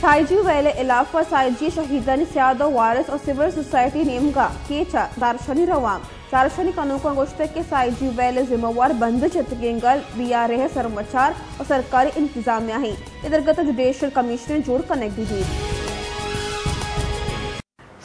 साइजी वेले इलाफा साइजी शहीदन सियादो वारिस और civil society name का केचा दार्शनी रवाम। दार्शनिक का गोश्त के साइजी वेले जिम्मेवार बंद बी आर सरमचार और सरकारी इंतजामिया ही। इधर गत जुडिशियल कमिश्नर जोड़ कनेक्ट दी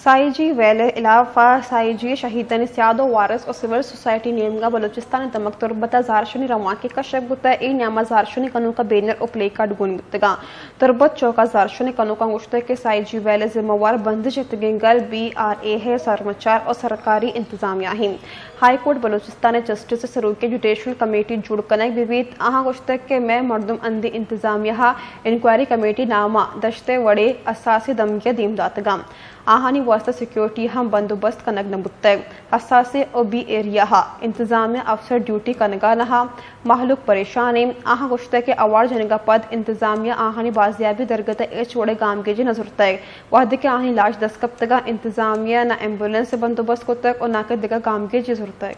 साईजी, वेल, इलाफा, साईजी, शहीदन, सियादो, वारस और सिविल सोसाइटी नेमगा बलूचिस्तान तमक तुरबता जारशुनी, रवा के कशक गुता ए न्यामा जारशुनी कनु का बैनर उपले का डुगुन गुतगा तुरबत चौका जारशुनी कनु का गुश्ते के साईजी, वैल, जिम्मेवार, बंद चितगेंगल बी आर ए है, सरमचार और सरकारी इंतजामिया ही हाई कोर्ट बलूचिस्तान जस्टिस सरूर के जुडिशल कमेटी जुड़ कनक विविध, आहा गुश्तक के मैं मरदम अंदी इंतजामिया इंक्वायरी कमेटी नामा, दश्ते, वड़े, असासी दमगिया दीमदातगा। आहानी वास्ता सिक्योरिटी हम बंदोबस्त कनक नबुत्तग हसासे ओ बी एरिया इंतजामिया अफसर ड्यूटी कनगा नहा महलुक परेशान आहा गुश्त के अवार्ड जनगा पद इंतजामिया आहानी बाजियाबी दरगत ए छोड़े गाम के जी नज़र तय। वहद के आहानी लाश दस्कब तगा इंतजामिया ना एंबुलेंस बंदोबस्त को तक और ना कर दिगा गाम के जी ज़रूरत तक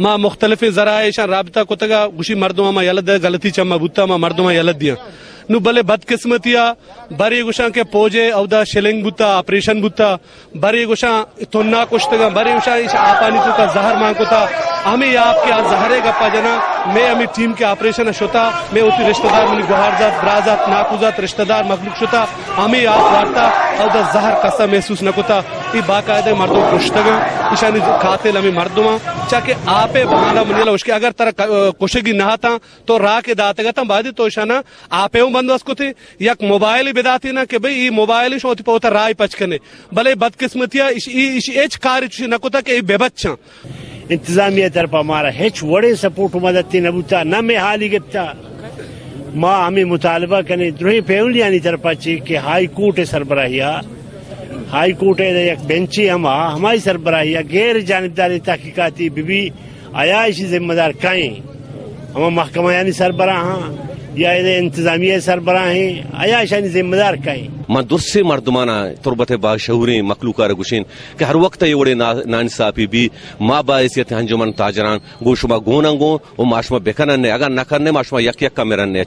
मा मुख्तलिफ़ जराए राबता को तगा गुशी मर्दों यलद गलती चमा बुत्ता मा मर्दों यलद दिया। नु भले बदकिस्मतिया, बरी गुशा के पोजे अवदा शिलिंग बुता ऑपरेशन बुता, बरी गुशा तोन्ना कुश्तगा बरी गुशा इस आपानी का जहर मांग को था हमें ये आपके आज जहरे गप्पा जना, मैं हमें टीम के ऑपरेशन शुता, मैं उसी रिश्तेदार मिली गुहारजात, ब्राजात, नाकुजात, रिश्तेदार मखलूक शोता। हमें आप वार्ता अवदा जहर कसा महसूस न कुता। ई बाकायदे मर्दों कुश्तगा इशानी खाते लमी मर्दुमा चाके आपे बहाना मुनिला उसके अगर तरह कुशगी नहाता तो रा के दातगा तम बादी तो शाना आपे बंदोबस्त को थे, यक मोबाइल बेदाती ना कि भाई मोबाइल शोति पोता राय पचकने। भले बदकिस्मतिया इश इश एच कार्य चुशी नकुता के बेबच्चा इंतजामिया तरफ़ हमारा हेच वड़े सपोर्ट मदद नबूता न में हाली गिफ्ता माँ हमें मुतालबा कने द्रोही पेवली यानी तरफ़ कि हाई कोर्ट सरबराहिया। हाई कोर्ट एक बेंची हम हमारी सरबराहिया गैर जानबदारी तहकीकती बीबी आया इसी जिम्मेदार कहीं हम महकमा यानी सरबराह, या इंतजामिया सरबराह आया शानी जिम्मेदार कहीं माँ दुर्से मर्दमाना, तुरबत बाग शहूरें मखलूका गुशीन, कि हर वक्त ये वड़े नानसाफी भी, माँ बायसियत हंजुमन ताजरान, गोशुमा गोना गो वो माशमा बेकन अगर न करने माशमा यक यक का मेरन